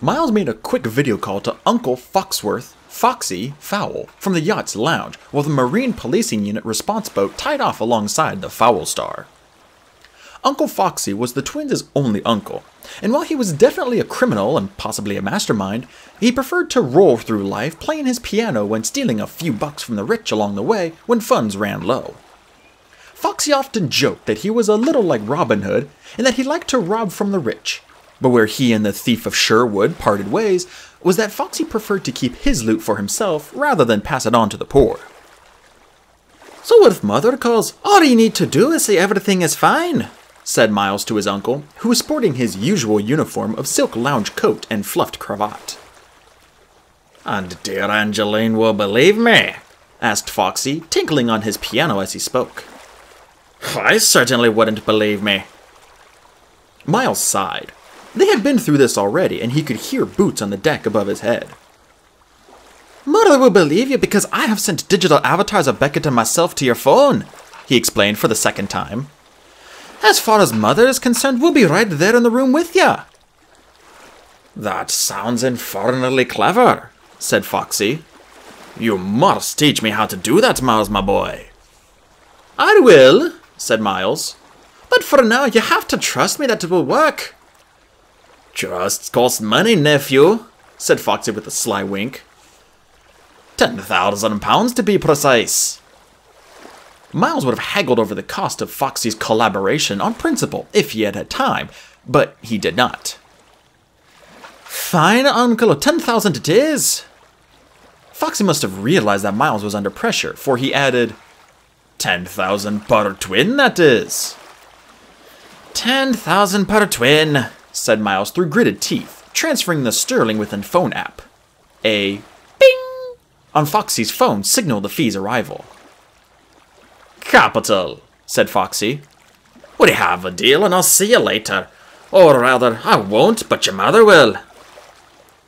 Miles made a quick video call to Uncle Foxworth, Foxy Fowl, from the yacht's lounge, while the Marine Policing Unit response boat tied off alongside the Fowl Star. Uncle Foxy was the twins' only uncle, and while he was definitely a criminal and possibly a mastermind, he preferred to roll through life playing his piano when stealing a few bucks from the rich along the way when funds ran low. Foxy often joked that he was a little like Robin Hood and that he liked to rob from the rich. But where he and the thief of Sherwood parted ways was that Foxy preferred to keep his loot for himself rather than pass it on to the poor. So if mother calls, all you need to do is say everything is fine, said Miles to his uncle, who was sporting his usual uniform of silk lounge coat and fluffed cravat. And dear Angeline will believe me? asked Foxy, tinkling on his piano as he spoke. I certainly wouldn't believe me. Miles sighed. They had been through this already, and he could hear boots on the deck above his head. Mother will believe you because I have sent digital avatars of Beckett and myself to your phone, he explained for the second time. As far as Mother is concerned, we'll be right there in the room with you. That sounds infernally clever, said Foxy. You must teach me how to do that, Miles, my boy. I will, said Miles. But for now, you have to trust me that it will work. Trust costs money, nephew, said Foxy with a sly wink. Ten thousand pounds to be precise. Miles would have haggled over the cost of Foxy's collaboration on principle if he had had time, but he did not. Fine, uncle, ten thousand it is. Foxy must have realized that Miles was under pressure, for he added, Ten thousand per twin, that is. Ten thousand per twin, said Miles through gritted teeth, transferring the sterling within phone app. A bing on Foxy's phone signaled the fee's arrival. Capital, said Foxy. We have a deal and I'll see you later. Or rather, I won't, but your mother will.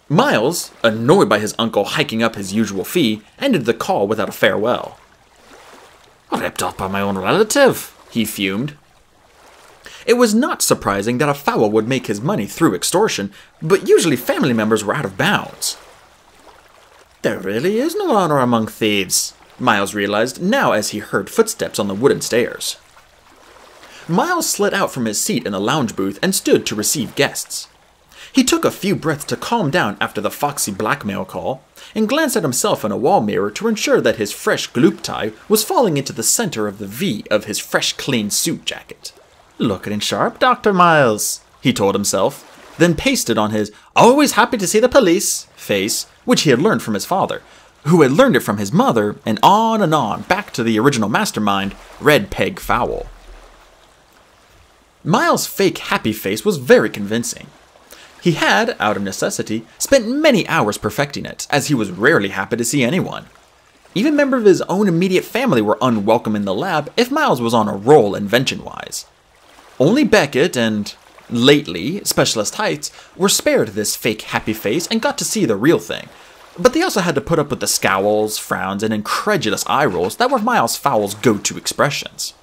Miles, annoyed by his uncle hiking up his usual fee, ended the call without a farewell. Ripped off by my own relative, he fumed. It was not surprising that a fowl would make his money through extortion, but usually family members were out of bounds. There really is no honor among thieves, Miles realized now as he heard footsteps on the wooden stairs. Miles slid out from his seat in the lounge booth and stood to receive guests. He took a few breaths to calm down after the foxy blackmail call, and glanced at himself in a wall mirror to ensure that his fresh gloop tie was falling into the center of the V of his fresh clean suit jacket. Looking sharp, Dr. Miles, he told himself, then pasted on his always happy to see the police face, which he had learned from his father, who had learned it from his mother, and on and on back to the original mastermind, Red Peg Fowl. Miles' fake happy face was very convincing. He had, out of necessity, spent many hours perfecting it, as he was rarely happy to see anyone. Even members of his own immediate family were unwelcome in the lab if Miles was on a roll invention wise. Only Beckett and, lately, Specialist Heitz were spared this fake happy face and got to see the real thing, but they also had to put up with the scowls, frowns, and incredulous eye rolls that were Miles Fowl's go to expressions.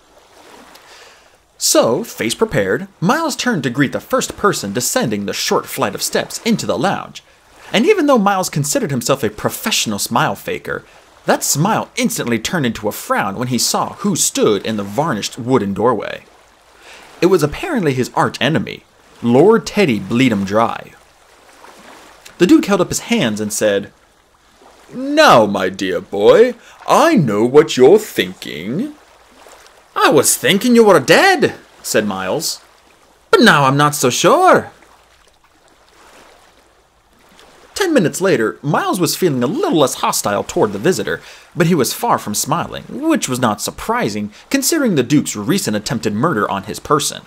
So, face prepared, Miles turned to greet the first person descending the short flight of steps into the lounge. And even though Miles considered himself a professional smile faker, that smile instantly turned into a frown when he saw who stood in the varnished wooden doorway. It was apparently his arch enemy, Lord Teddy Bleedham-Drye. The Duke held up his hands and said, Now, my dear boy, I know what you're thinking. I was thinking you were dead, said Miles. But now I'm not so sure. Ten minutes later, Miles was feeling a little less hostile toward the visitor, but he was far from smiling, which was not surprising considering the Duke's recent attempted murder on his person.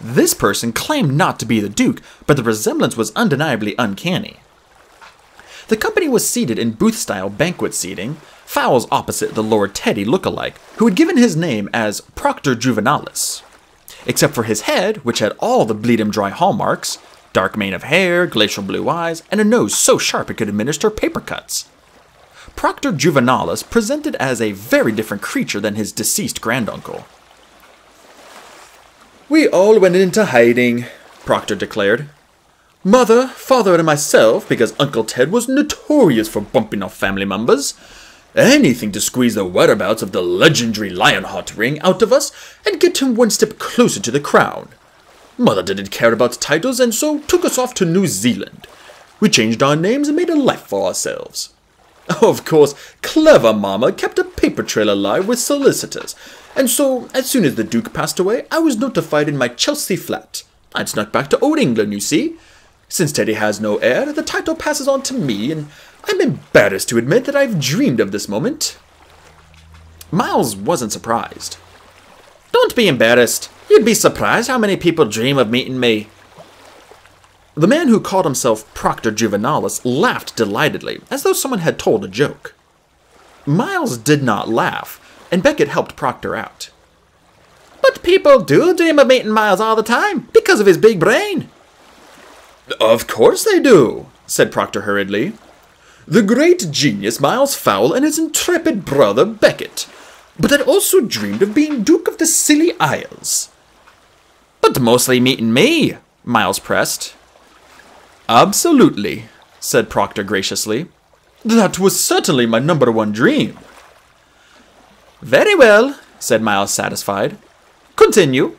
This person claimed not to be the Duke, but the resemblance was undeniably uncanny. The company was seated in booth style banquet seating, Fowls opposite the Lord Teddy look-alike, who had given his name as Proctor Juvenalis. Except for his head, which had all the bleed him dry hallmarks dark mane of hair, glacial blue eyes, and a nose so sharp it could administer paper cuts. Proctor Juvenalis presented as a very different creature than his deceased granduncle. We all went into hiding, Proctor declared. Mother, father, and myself, because Uncle Ted was notorious for bumping off family members. Anything to squeeze the whereabouts of the legendary Lionheart ring out of us and get him one step closer to the crown. Mother didn't care about titles and so took us off to New Zealand. We changed our names and made a life for ourselves. Of course, clever Mama kept a paper trail alive with solicitors, and so as soon as the Duke passed away, I was notified in my Chelsea flat. I'd snuck back to Old England, you see. Since Teddy has no heir, the title passes on to me, and I'm embarrassed to admit that I've dreamed of this moment. Miles wasn't surprised. Don't be embarrassed. You'd be surprised how many people dream of meeting me. The man who called himself Proctor Juvenalis laughed delightedly, as though someone had told a joke. Miles did not laugh, and Beckett helped Proctor out. But people do dream of meeting Miles all the time, because of his big brain. Of course they do, said Proctor hurriedly. The great genius Miles Fowl and his intrepid brother Beckett. But I'd also dreamed of being Duke of the Scilly Isles. But mostly meeting me, Miles pressed. Absolutely, said Proctor graciously. That was certainly my number one dream. Very well, said Miles, satisfied. Continue.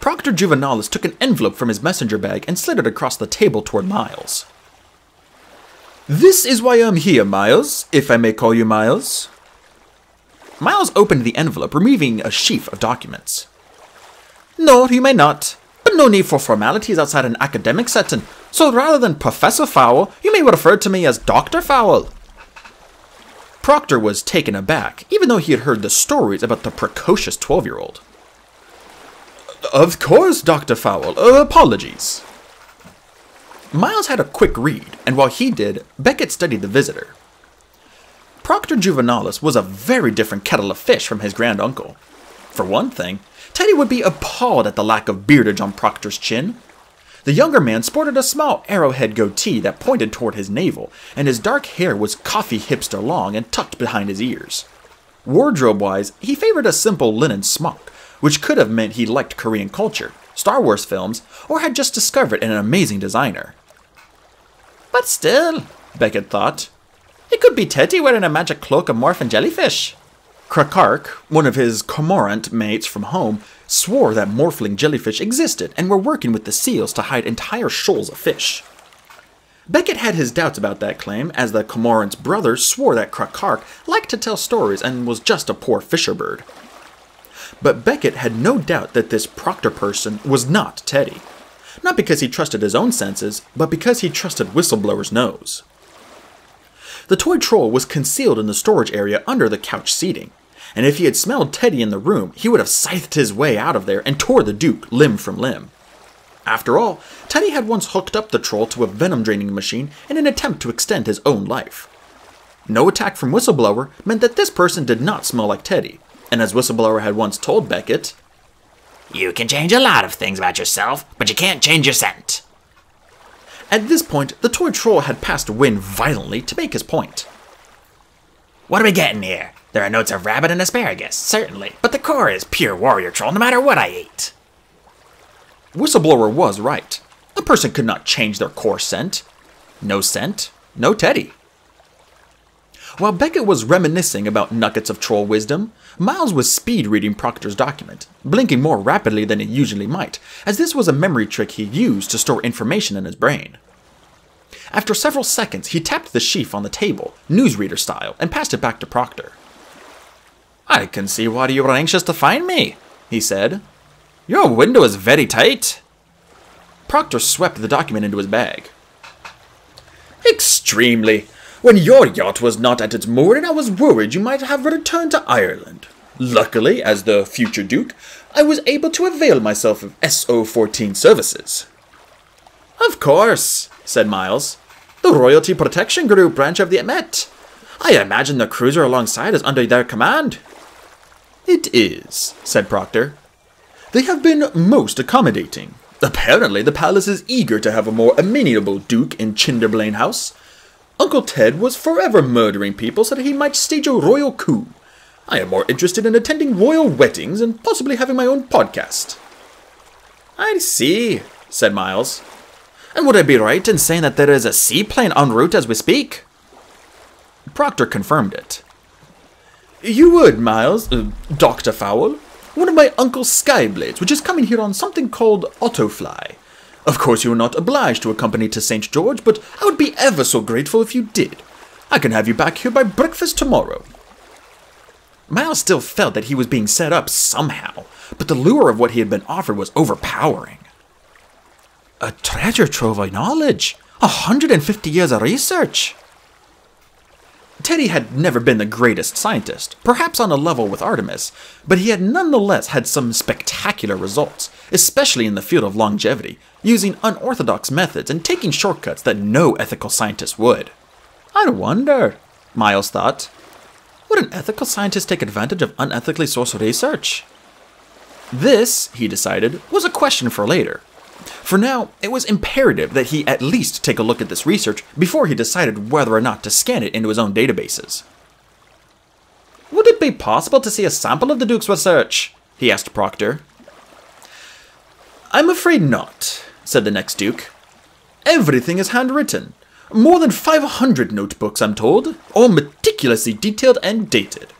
Proctor Juvenalis took an envelope from his messenger bag and slid it across the table toward Miles. This is why I'm here, Miles, if I may call you Miles. Miles opened the envelope, removing a sheaf of documents. No, you may not. But no need for formalities outside an academic setting. So rather than Professor Fowl, you may refer to me as Dr. Fowl. Proctor was taken aback, even though he had heard the stories about the precocious 12 year old. Of course, Dr. Fowl. Uh, apologies. Miles had a quick read, and while he did, Beckett studied the visitor. Proctor Juvenalis was a very different kettle of fish from his granduncle. For one thing, Teddy would be appalled at the lack of beardage on Proctor's chin. The younger man sported a small arrowhead goatee that pointed toward his navel, and his dark hair was coffee hipster long and tucked behind his ears. Wardrobe wise, he favored a simple linen smock, which could have meant he liked Korean culture, Star Wars films, or had just discovered an amazing designer. But still, Beckett thought, it could be Teddy wearing a magic cloak of morphin jellyfish. Krakark, one of his cormorant mates from home, swore that morphling jellyfish existed and were working with the seals to hide entire shoals of fish. Beckett had his doubts about that claim, as the cormorant's brother swore that Krakark liked to tell stories and was just a poor fisher bird. But Beckett had no doubt that this Proctor person was not Teddy. Not because he trusted his own senses, but because he trusted Whistleblower's nose. The toy troll was concealed in the storage area under the couch seating, and if he had smelled Teddy in the room, he would have scythed his way out of there and tore the Duke limb from limb. After all, Teddy had once hooked up the troll to a venom draining machine in an attempt to extend his own life. No attack from Whistleblower meant that this person did not smell like Teddy, and as Whistleblower had once told Beckett, You can change a lot of things about yourself, but you can't change your scent. At this point, the toy troll had passed Wynne violently to make his point. What are we getting here? There are notes of rabbit and asparagus, certainly, but the core is pure warrior troll no matter what I eat. Whistleblower was right. A person could not change their core scent. No scent, no Teddy. While Beckett was reminiscing about nuggets of troll wisdom, Miles was speed reading Proctor's document, blinking more rapidly than he usually might, as this was a memory trick he used to store information in his brain. After several seconds, he tapped the sheaf on the table, newsreader style, and passed it back to Proctor. I can see why you were anxious to find me, he said. Your window is very tight. Proctor swept the document into his bag. Extremely. When your yacht was not at its mooring, I was worried you might have returned to Ireland. Luckily, as the future Duke, I was able to avail myself of SO 14 services. Of course, said Miles. The Royalty Protection Group branch of the Met. I imagine the cruiser alongside is under their command. It is, said Proctor. They have been most accommodating. Apparently, the palace is eager to have a more amenable Duke in Chinderblain House. Uncle Ted was forever murdering people so that he might stage a royal coup. I am more interested in attending royal weddings and possibly having my own podcast. I see, said Miles. And would I be right in saying that there is a seaplane en route as we speak? Proctor confirmed it. You would, Miles, uh, Dr. Fowl. One of my uncle's Skyblades, which is coming here on something called Autofly. Of course, you are not obliged to accompany to St. George, but I would be ever so grateful if you did. I can have you back here by breakfast tomorrow. Miles still felt that he was being set up somehow, but the lure of what he had been offered was overpowering. A treasure trove of knowledge! A 150 years of research! Teddy had never been the greatest scientist, perhaps on a level with Artemis, but he had nonetheless had some spectacular results, especially in the field of longevity, using unorthodox methods and taking shortcuts that no ethical scientist would. I wonder, Miles thought, would an ethical scientist take advantage of unethically sourced research? This, he decided, was a question for later. For now, it was imperative that he at least take a look at this research before he decided whether or not to scan it into his own databases. Would it be possible to see a sample of the Duke's research? he asked Proctor. I'm afraid not, said the next Duke. Everything is handwritten. More than 500 notebooks, I'm told, all meticulously detailed and dated.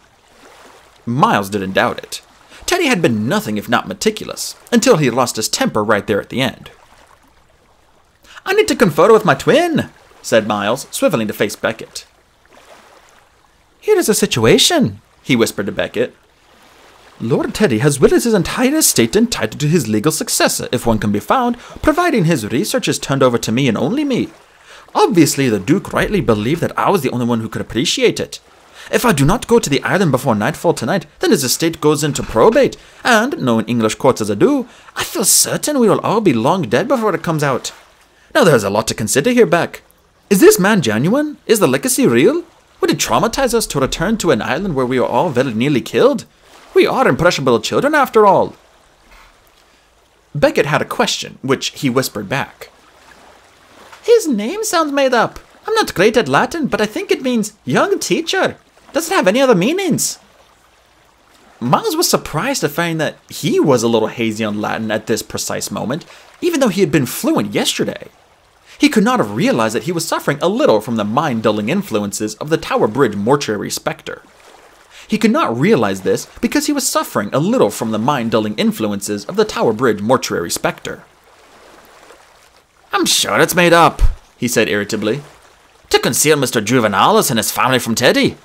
Miles didn't doubt it. Teddy had been nothing if not meticulous, until he lost his temper right there at the end. I need to confer with my twin, said Miles, swiveling to face Beckett. Here is a situation, he whispered to Beckett. Lord Teddy has willed his entire estate entitled to his legal successor, if one can be found, providing his research is turned over to me and only me. Obviously, the Duke rightly believed that I was the only one who could appreciate it. If I do not go to the island before nightfall tonight, then his estate goes into probate, and, knowing English courts as I do, I feel certain we will all be long dead before it comes out. Now there's a lot to consider here, Beck. Is this man genuine? Is the legacy real? Would it traumatize us to return to an island where we are all very nearly killed? We are impressionable children, after all. Beckett had a question, which he whispered back. His name sounds made up. I'm not great at Latin, but I think it means young teacher. Does it have any other meanings? Miles was surprised to find that he was a little hazy on Latin at this precise moment, even though he had been fluent yesterday. He could not have realized that he was suffering a little from the mind dulling influences of the Tower Bridge mortuary specter. He could not realize this because he was suffering a little from the mind dulling influences of the Tower Bridge mortuary specter. I'm sure it's made up, he said irritably, to conceal Mr. Juvenalis and his family from Teddy.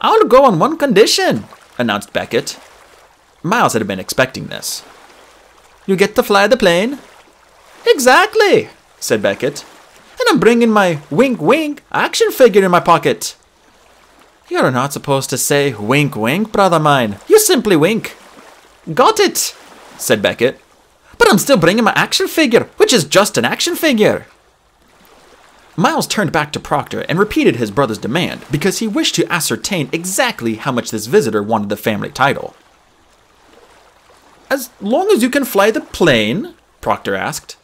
I'll go on one condition, announced Beckett. Miles had been expecting this. You get to fly the plane? Exactly, said Beckett. And I'm bringing my wink wink action figure in my pocket. You're not supposed to say wink wink, brother mine. You simply wink. Got it, said Beckett. But I'm still bringing my action figure, which is just an action figure. Miles turned back to Proctor and repeated his brother's demand because he wished to ascertain exactly how much this visitor wanted the family title. As long as you can fly the plane, Proctor asked.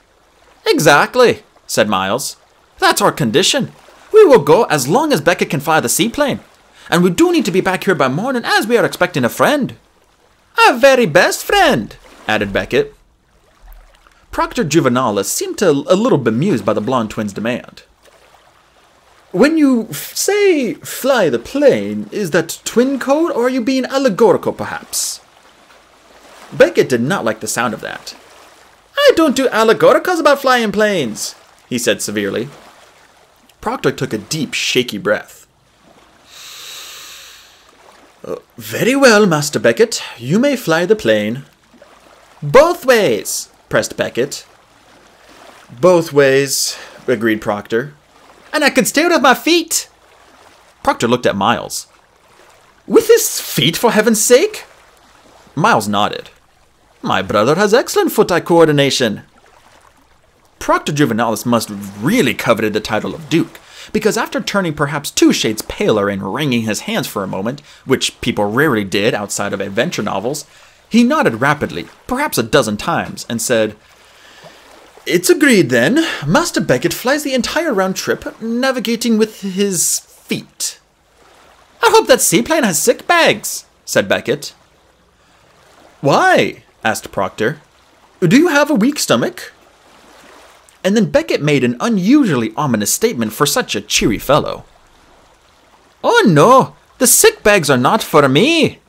Exactly, said Miles. That's our condition. We will go as long as Beckett can fly the seaplane. And we do need to be back here by morning as we are expecting a friend. Our very best friend, added Beckett. Proctor Juvenalis seemed to a little bemused by the blonde twin's demand. When you say fly the plane, is that twin code or are you being allegorical perhaps? Beckett did not like the sound of that. I don't do allegoricals about flying planes, he said severely. Proctor took a deep, shaky breath. Uh, very well, Master Beckett. You may fly the plane. Both ways, pressed Beckett. Both ways, agreed Proctor. And I can steer with my feet. Proctor looked at Miles. With his feet, for heaven's sake? Miles nodded. My brother has excellent foot-eye coordination. Proctor Juvenalis must really coveted the title of Duke, because after turning perhaps two shades paler and wringing his hands for a moment, which people rarely did outside of adventure novels, he nodded rapidly, perhaps a dozen times, and said, It's agreed then. Master Beckett flies the entire round trip, navigating with his feet. I hope that seaplane has sick bags, said Beckett. Why? Asked Proctor. Do you have a weak stomach? and then Beckett made an unusually ominous statement for such a cheery fellow. Oh no, the sick bags are not for me.